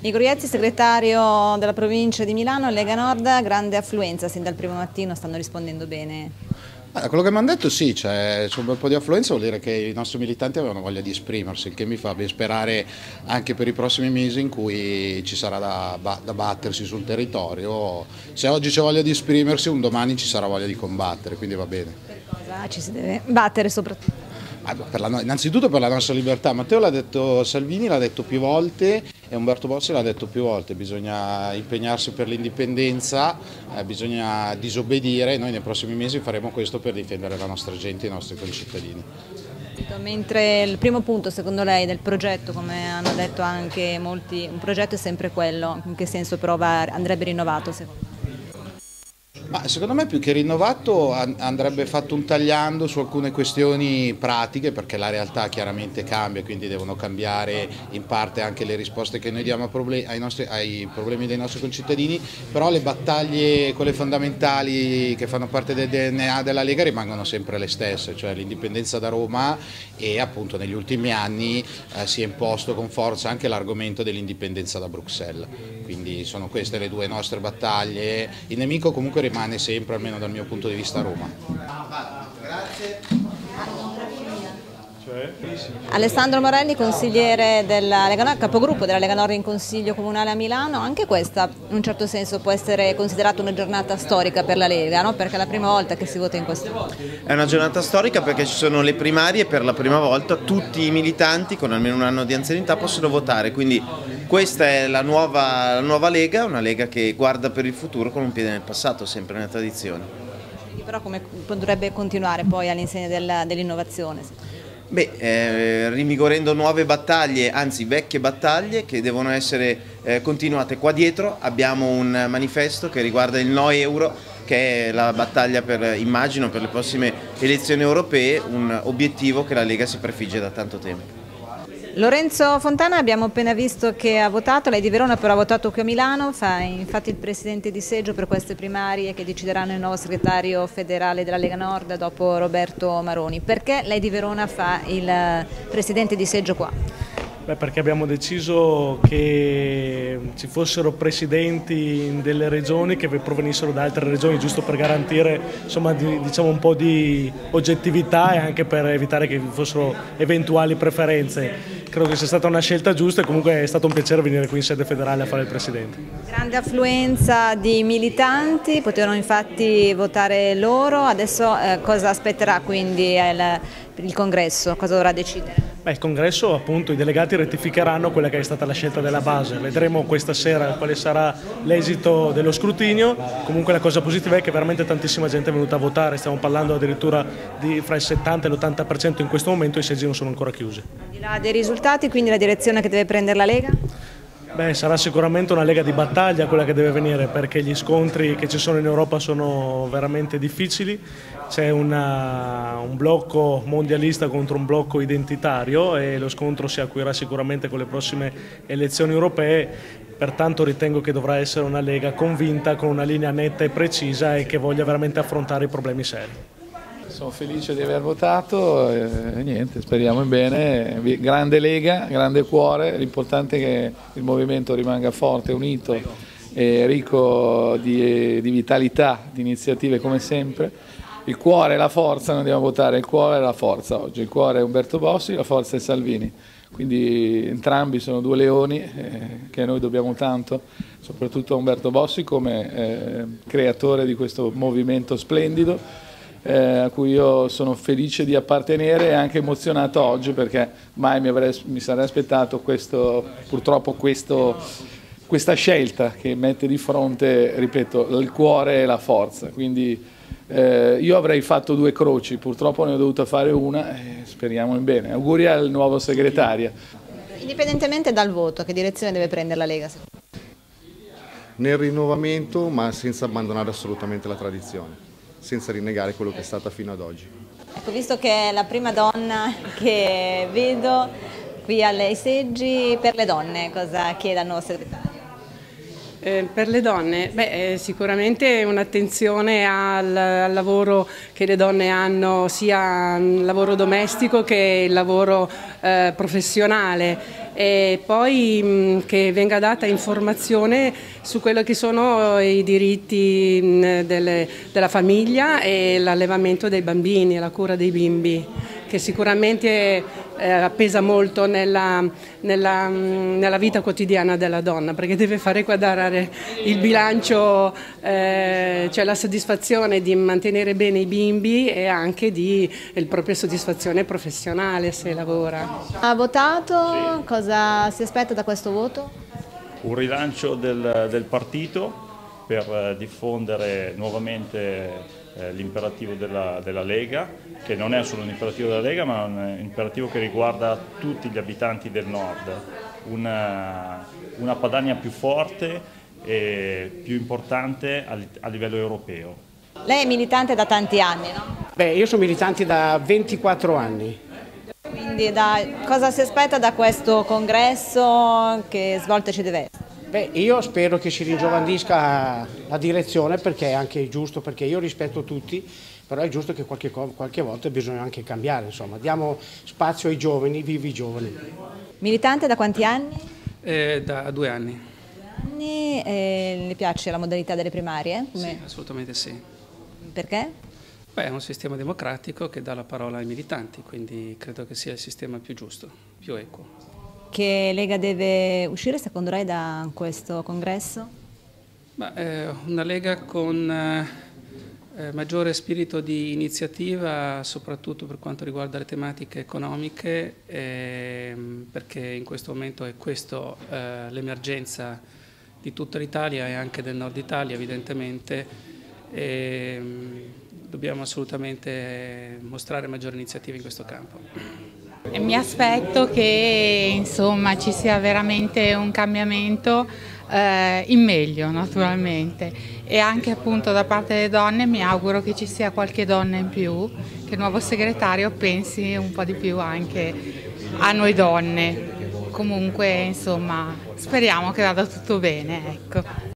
Igor Iezzi, segretario della provincia di Milano, Lega Nord, grande affluenza, sin dal primo mattino stanno rispondendo bene. Da quello che mi hanno detto sì, c'è un bel po' di affluenza, vuol dire che i nostri militanti avevano voglia di esprimersi, il che mi fa ben sperare anche per i prossimi mesi in cui ci sarà da, da battersi sul territorio. Se oggi c'è voglia di esprimersi, un domani ci sarà voglia di combattere, quindi va bene. Per cosa ci si deve battere soprattutto? Per la, innanzitutto per la nostra libertà, Matteo l'ha detto, Salvini l'ha detto più volte e Umberto Bossi l'ha detto più volte, bisogna impegnarsi per l'indipendenza, eh, bisogna disobbedire e noi nei prossimi mesi faremo questo per difendere la nostra gente e i nostri concittadini. Mentre il primo punto secondo lei del progetto, come hanno detto anche molti, un progetto è sempre quello, in che senso però andrebbe rinnovato? Secondo? Ma secondo me più che rinnovato andrebbe fatto un tagliando su alcune questioni pratiche perché la realtà chiaramente cambia, quindi devono cambiare in parte anche le risposte che noi diamo ai, nostri, ai, problemi dei nostri concittadini, però le battaglie, quelle fondamentali che fanno parte del DNA della Lega rimangono sempre le stesse, cioè l'indipendenza da Roma e appunto negli ultimi anni eh, si è imposto con forza anche l'argomento dell'indipendenza da Bruxelles, quindi sono queste le due nostre battaglie, il nemico comunque rimane rimane sempre, almeno dal mio punto di vista, Roma. Alessandro Morelli, consigliere della Lega Nord, capogruppo della Lega Nord in Consiglio Comunale a Milano, anche questa in un certo senso può essere considerata una giornata storica per la Lega, no? perché è la prima volta che si vota in questo modo. È una giornata storica perché ci sono le primarie e per la prima volta tutti i militanti con almeno un anno di anzianità possono votare, quindi questa è la nuova, la nuova Lega, una Lega che guarda per il futuro con un piede nel passato, sempre nella tradizione. Però come potrebbe continuare poi all'insegna dell'innovazione? Beh, eh, rinvigorendo nuove battaglie, anzi vecchie battaglie che devono essere eh, continuate. Qua dietro abbiamo un manifesto che riguarda il no euro, che è la battaglia per, immagino, per le prossime elezioni europee, un obiettivo che la Lega si prefigge da tanto tempo. Lorenzo Fontana abbiamo appena visto che ha votato, lei di Verona però ha votato qui a Milano, fa infatti il presidente di seggio per queste primarie che decideranno il nuovo segretario federale della Lega Nord dopo Roberto Maroni. Perché lei di Verona fa il presidente di seggio qua? Beh, perché abbiamo deciso che ci fossero presidenti delle regioni che provenissero da altre regioni, giusto per garantire insomma, di, diciamo un po' di oggettività e anche per evitare che vi fossero eventuali preferenze. Credo che sia stata una scelta giusta e comunque è stato un piacere venire qui in sede federale a fare il Presidente. Grande affluenza di militanti, potevano infatti votare loro, adesso eh, cosa aspetterà quindi il, il Congresso, cosa dovrà decidere? Beh, il congresso appunto i delegati rettificheranno quella che è stata la scelta della base, vedremo questa sera quale sarà l'esito dello scrutinio, comunque la cosa positiva è che veramente tantissima gente è venuta a votare, stiamo parlando addirittura di fra il 70 e l'80% in questo momento i seggi non sono ancora chiusi. Al di là dei risultati, quindi la direzione che deve prendere la Lega? Beh, sarà sicuramente una lega di battaglia quella che deve venire perché gli scontri che ci sono in Europa sono veramente difficili, c'è un blocco mondialista contro un blocco identitario e lo scontro si acuirà sicuramente con le prossime elezioni europee, pertanto ritengo che dovrà essere una lega convinta con una linea netta e precisa e che voglia veramente affrontare i problemi seri. Sono felice di aver votato e niente, speriamo in bene. Grande Lega, grande cuore, l'importante è che il movimento rimanga forte, unito e ricco di, di vitalità, di iniziative come sempre. Il cuore e la forza, noi andiamo a votare il cuore e la forza oggi. Il cuore è Umberto Bossi, la forza è Salvini. Quindi entrambi sono due leoni eh, che noi dobbiamo tanto, soprattutto a Umberto Bossi come eh, creatore di questo movimento splendido eh, a cui io sono felice di appartenere e anche emozionato oggi perché mai mi, avrei, mi sarei aspettato questo, purtroppo questo, questa scelta che mette di fronte, ripeto, il cuore e la forza. Quindi eh, io avrei fatto due croci, purtroppo ne ho dovuto fare una e speriamo in bene. Auguri al nuovo segretario. Indipendentemente dal voto, che direzione deve prendere la Lega? Nel rinnovamento ma senza abbandonare assolutamente la tradizione senza rinnegare quello che è stata fino ad oggi. Ecco, visto che è la prima donna che vedo qui ai seggi per le donne, cosa chiede al nuovo segretario? Eh, per le donne? Beh, eh, sicuramente un'attenzione al, al, lavoro che le donne hanno, sia il lavoro domestico che il lavoro eh, professionale e poi mh, che venga data informazione su quello che sono i diritti mh, delle, della famiglia e l'allevamento dei bambini, la cura dei bimbi che sicuramente eh, pesa molto nella, nella, nella, vita quotidiana della donna perché deve fare quadrare il bilancio, eh, cioè la soddisfazione di mantenere bene i bimbi e anche di la propria soddisfazione professionale se lavora. Ha votato? Cosa si aspetta da questo voto? Un rilancio del, del partito per eh, diffondere nuovamente eh, l'imperativo della, della, Lega, che non è solo un imperativo della Lega ma un imperativo che riguarda tutti gli abitanti del nord, una, una Padania più forte e più importante a, a livello europeo. Lei è militante da tanti anni, no? Beh, io sono militante da 24 anni. Quindi da, cosa si aspetta da questo congresso? Che svolta ci deve essere? Beh, io spero che si ringiovanisca la direzione perché è anche giusto, perché io rispetto tutti, però è giusto che qualche, qualche volta bisogna anche cambiare, insomma. Diamo spazio ai giovani, vivi i giovani. Militante da quanti anni? Eh, da due anni. anni eh, le piace la modalità delle primarie? Come... Sì, assolutamente sì. Perché? Beh, è un sistema democratico che dà la parola ai militanti, quindi credo che sia il sistema più giusto, più equo. Che Lega deve uscire secondo lei da questo congresso? Ma, eh, una Lega con eh, maggiore spirito di iniziativa, soprattutto per quanto riguarda le tematiche economiche, eh, perché in questo momento è questa eh, l'emergenza di tutta l'Italia e anche del nord Italia evidentemente. E, ehm, dobbiamo assolutamente mostrare maggiore iniziativa in questo campo. Mi aspetto che insomma, ci sia veramente un cambiamento eh, in meglio naturalmente e anche appunto da parte delle donne mi auguro che ci sia qualche donna in più, che il nuovo segretario pensi un po' di più anche a noi donne. Comunque insomma speriamo che vada tutto bene. Ecco.